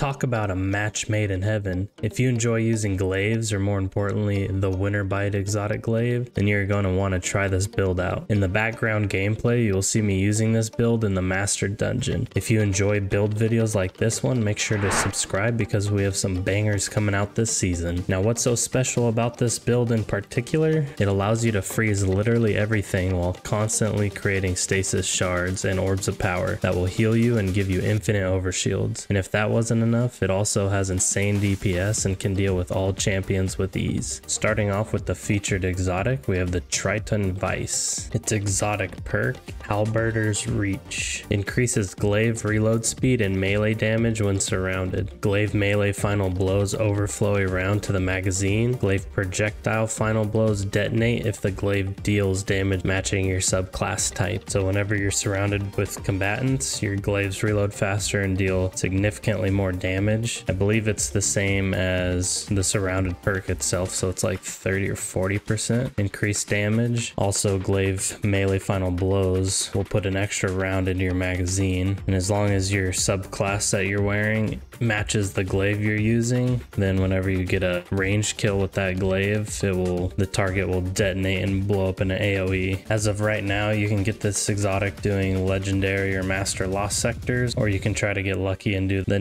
Talk about a match made in heaven. If you enjoy using glaives, or more importantly, the Winterbite exotic glaive, then you're going to want to try this build out. In the background gameplay, you will see me using this build in the Master Dungeon. If you enjoy build videos like this one, make sure to subscribe because we have some bangers coming out this season. Now what's so special about this build in particular? It allows you to freeze literally everything while constantly creating stasis shards and orbs of power that will heal you and give you infinite overshields. And if that wasn't enough, it also has insane DPS and can deal with all champions with ease. Starting off with the featured exotic, we have the Triton Vice. Its exotic perk, Halberder's Reach, increases glaive reload speed and melee damage when surrounded. Glaive melee final blows overflow around to the magazine. Glaive projectile final blows detonate if the glaive deals damage matching your subclass type. So whenever you're surrounded with combatants, your glaives reload faster and deal significantly more damage. I believe it's the same as the surrounded perk itself, so it's like 30 or 40% increased damage. Also, glaive melee final blows will put an extra round into your magazine, and as long as your subclass that you're wearing matches the glaive you're using, then whenever you get a range kill with that glaive, it will the target will detonate and blow up in an AoE. As of right now, you can get this exotic doing legendary or master lost sectors, or you can try to get lucky and do the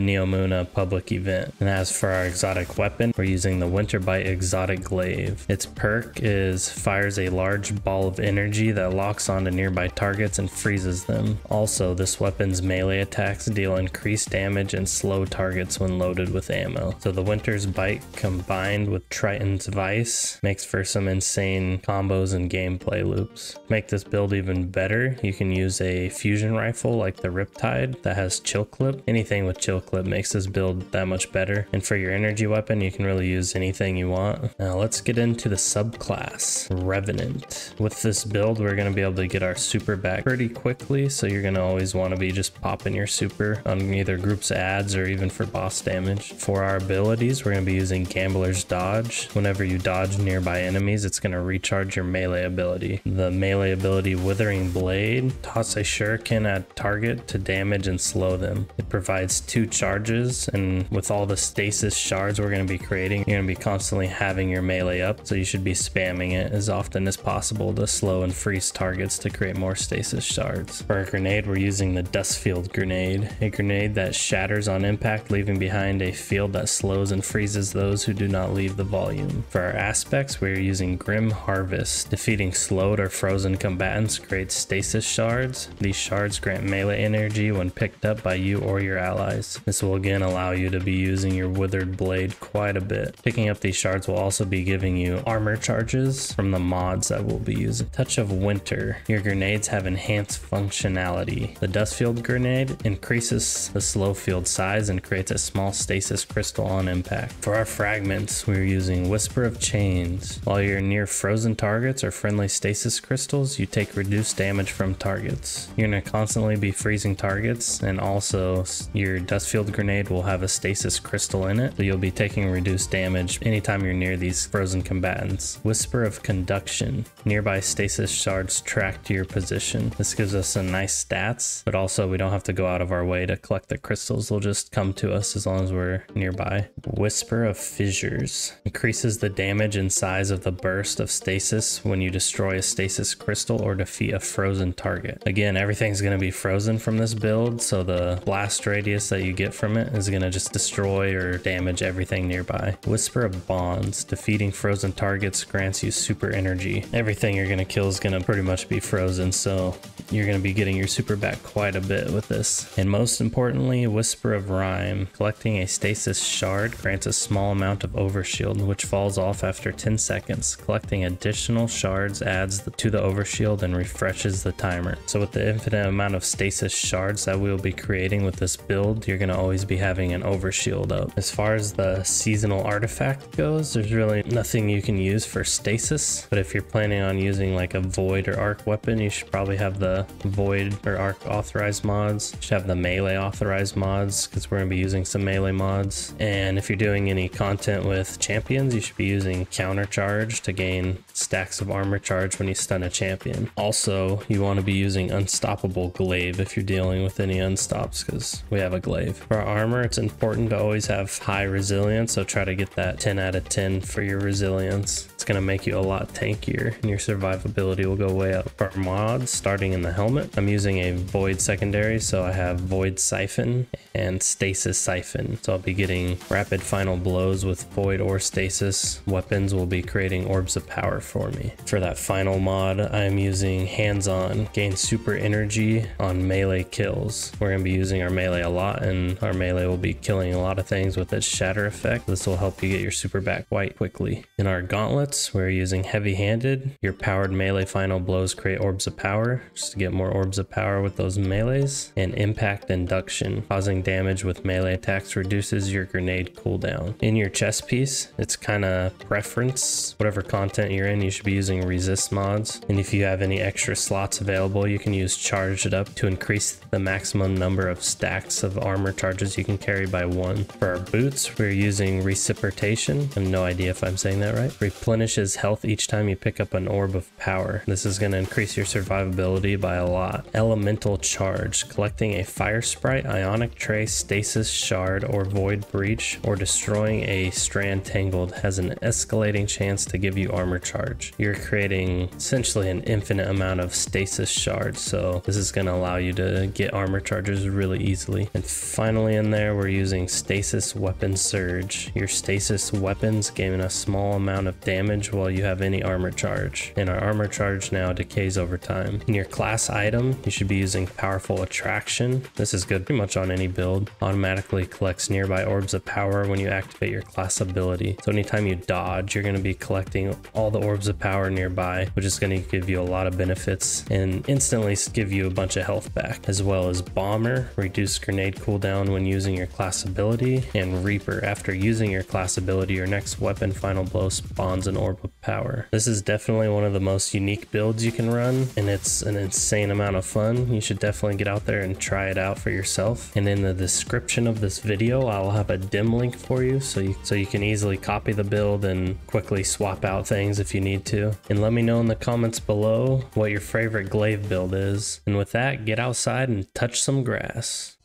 Neomuna public event. And as for our exotic weapon, we're using the Winterbite exotic glaive. Its perk is fires a large ball of energy that locks onto nearby targets and freezes them. Also, this weapon's melee attacks deal increased damage and slow targets when loaded with ammo. So the Winter's Bite combined with Triton's Vice makes for some insane combos and gameplay loops. To make this build even better, you can use a fusion rifle like the Riptide that has chill clip. Anything with chill clip makes this build that much better. And for your energy weapon, you can really use anything you want. Now let's get into the subclass, Revenant. With this build, we're gonna be able to get our super back pretty quickly. So you're gonna always wanna be just popping your super on either groups ads or even for boss damage. For our abilities, we're gonna be using Gambler's Dodge. Whenever you dodge nearby enemies, it's gonna recharge your melee ability. The melee ability Withering Blade toss a shuriken at target to damage and slow them. It provides two charges and with all the stasis shards we're going to be creating, you're going to be constantly having your melee up. So you should be spamming it as often as possible to slow and freeze targets to create more stasis shards. For a grenade, we're using the Duskfield Grenade, a grenade that shatters on impact, leaving behind a field that slows and freezes those who do not leave the volume. For our aspects, we're using Grim Harvest. Defeating slowed or frozen combatants creates stasis shards. These shards grant melee energy when picked up by you or your allies. This will again allow you to be using your withered blade quite a bit. Picking up these shards will also be giving you armor charges from the mods that we'll be using. Touch of Winter. Your grenades have enhanced functionality. The Duskfield grenade increases the slow field size and creates a small stasis crystal on impact. For our fragments, we're using Whisper of Chains. While you're near frozen targets or friendly stasis crystals, you take reduced damage from targets. You're going to constantly be freezing targets and also your Duskfield grenade will have a stasis crystal in it, so you'll be taking reduced damage anytime you're near these frozen combatants. Whisper of Conduction. Nearby stasis shards track to your position. This gives us some nice stats, but also we don't have to go out of our way to collect the crystals. They'll just come to us as long as we're nearby. Whisper of Fissures. Increases the damage and size of the burst of stasis when you destroy a stasis crystal or defeat a frozen target. Again, everything's going to be frozen from this build, so the blast radius that you get from it is going to just destroy or damage everything nearby. Whisper of Bonds. Defeating frozen targets grants you super energy. Everything you're going to kill is going to pretty much be frozen, so you're going to be getting your super back quite a bit with this. And most importantly, Whisper of Rime. Collecting a stasis shard grants a small amount of overshield, which falls off after 10 seconds. Collecting additional shards adds to the overshield and refreshes the timer. So with the infinite amount of stasis shards that we'll be creating with this build, you're going to always be having an overshield up. As far as the seasonal artifact goes, there's really nothing you can use for stasis, but if you're planning on using like a void or arc weapon, you should probably have the void or arc authorized mods. You should have the melee authorized mods because we're going to be using some melee mods. And if you're doing any content with champions, you should be using counter charge to gain stacks of armor charge when you stun a champion. Also, you want to be using unstoppable glaive if you're dealing with any unstops because we have a glaive. For our armor, it's important to always have high resilience. So try to get that 10 out of 10 for your resilience. It's going to make you a lot tankier and your survivability will go way up. For mods, starting in the helmet, I'm using a void secondary. So I have void siphon and stasis siphon. So I'll be getting rapid final blows with void or stasis. Weapons will be creating orbs of power for me. For that final mod, I'm using hands-on, gain super energy on melee kills. We're going to be using our melee a lot and our melee will be killing a lot of things with its shatter effect. This will help you get your super back white quickly. In our gauntlets, we're using heavy-handed. Your powered melee final blows create orbs of power, just to get more orbs of power with those melees. And impact induction, causing damage with melee attacks reduces your grenade cooldown. In your chest piece, it's kind of preference. Whatever content you're in, you should be using resist mods. And if you have any extra slots available, you can use charge it up to increase the maximum number of stacks of armor charges you can carry by one. For our boots, we're using reciprocation. I have no idea if I'm saying that right. Replenishes health each time you pick up an orb of power. This is going to increase your survivability by a lot. Elemental charge, collecting a fire sprite, ionic trace, stasis shard, or void breach, or destroying a strand tangled has an escalating chance to give you armor charge. You're creating essentially an infinite amount of stasis shards, so this is going to allow you to get armor charges really easily. And finally in there, we're using stasis weapon surge. Your stasis weapons giving a small amount of damage while you have any armor charge. And our armor charge now decays over time. In your class item, you should be using powerful attraction. This is good pretty much on any build. Automatically collects nearby orbs of power when you activate your class ability. So anytime you dodge, you're going to be collecting all the orbs of power nearby, which is going to give you a lot of benefits and instantly give you a bunch of health back, as well as Bomber, reduce grenade cooldown when using your class ability, and Reaper, after using your class ability, your next weapon final blow spawns an orb of power. This is definitely one of the most unique builds you can run, and it's an insane amount of fun. You should definitely get out there and try it out for yourself. And in the description of this video, I'll have a dim link for you so you so you can easily copy the build and quickly swap out things if you need to. And let me know in the comments below what your favorite glaive build is. And with that, get outside and touch some grass.